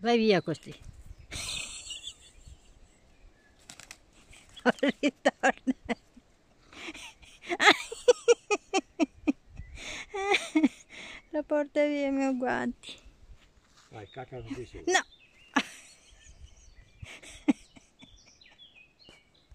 Vai via così. Ritorna. La porta via i miei guanti. Vai, cacca così su. No.